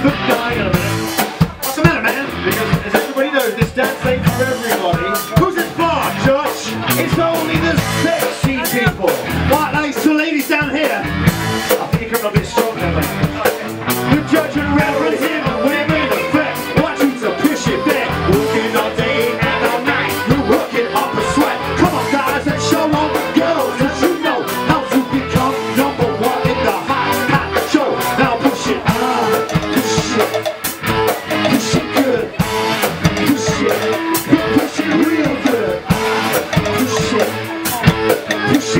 could die in a minute. What's the matter, man? Because, as everybody knows, this dance ain't for everybody. Who's this bar, Josh? It's only the sexy people. Right, that's the ladies down here. I think you can